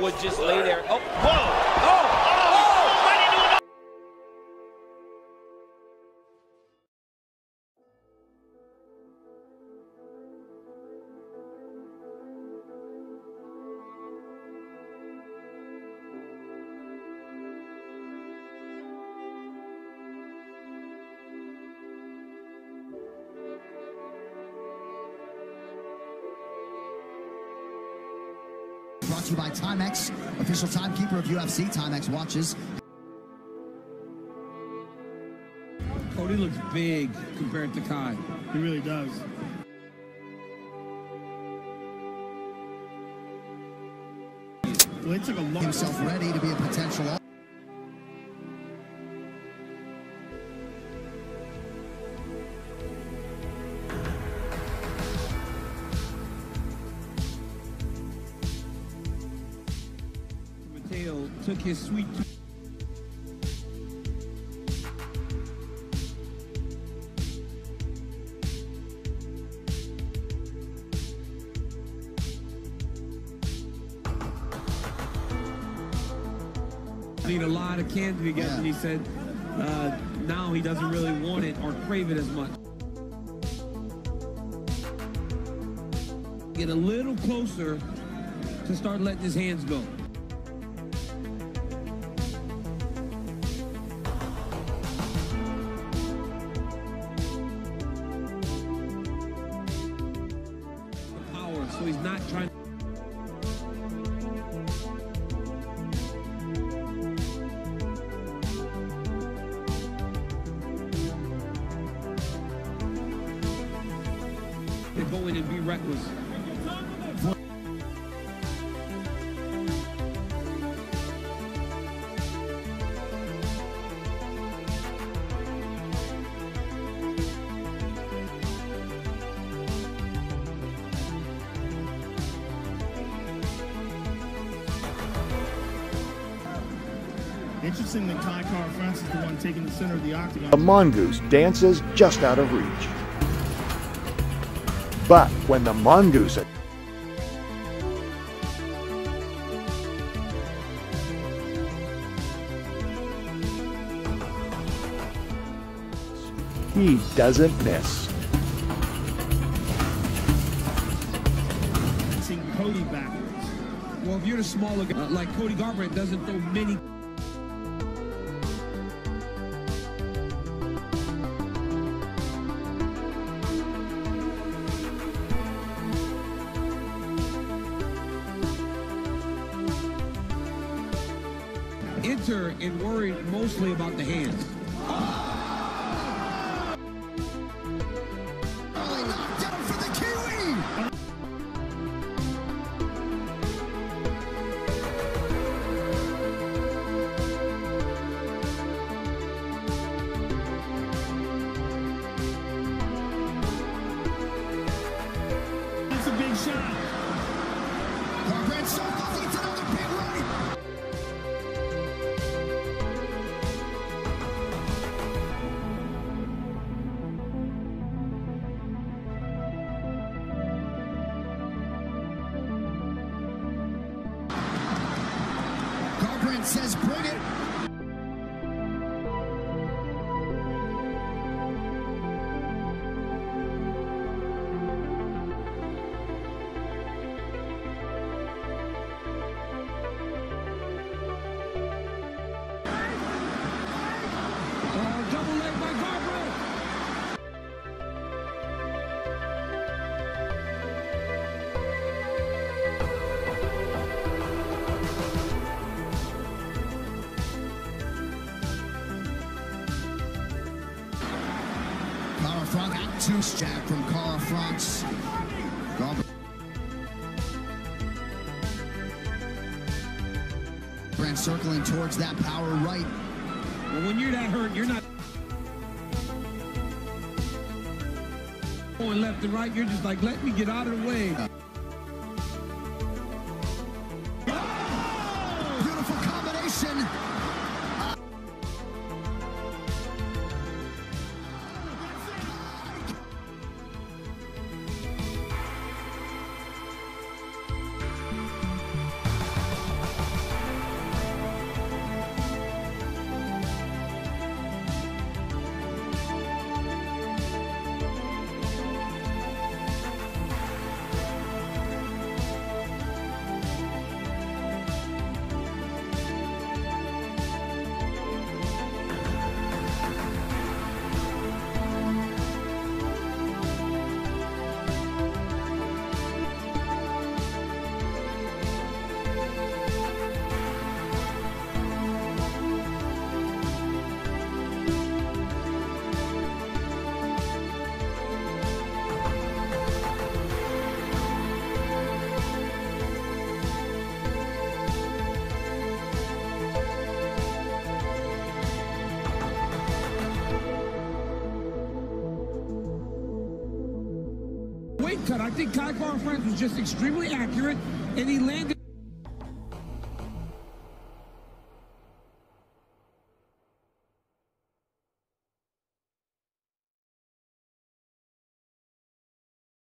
would just lay there. Oh, whoa! To you by Timex, official timekeeper of UFC. Timex watches. Cody looks big compared to Kai. He really does. Well, it took a long Himself ready to be a potential. Took his sweet. Need a lot of candy together. Yeah. and He said uh, now he doesn't really want it or crave it as much. Get a little closer to start letting his hands go. So he's not trying. To go in and be reckless. Interesting that Kai Kara-France is the one taking the center of the octagon. The mongoose dances just out of reach. But when the mongoose he doesn't miss. Seeing Cody backwards. Well, if you're the smaller guy, uh, like Cody Garbrandt doesn't throw many. Enter and worry mostly about the hands. Garbrandt says, bring it. That tooth jab from Kara-France. Garbrandt circling towards that power right. Well, when you're that hurt, you're not going left and right. You're just like, let me get out of the way. Beautiful cut. I think Kai France was just extremely accurate, and he landed.